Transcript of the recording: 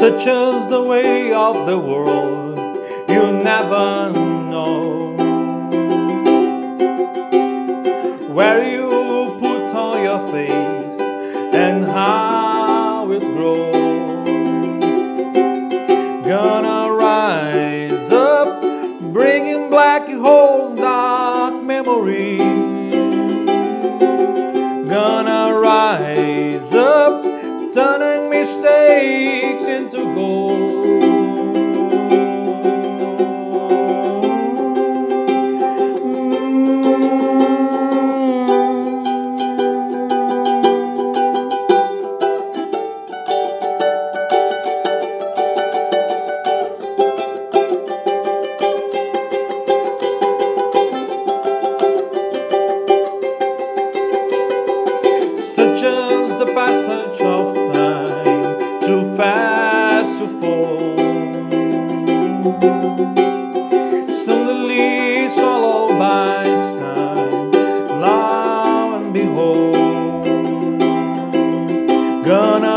Such is the way of the world, you never know where you put on your face and how it grows. Gonna rise up, bringing black holes, dark memories. Gonna rise up, turning Suddenly swallowed by time, lo and behold, gonna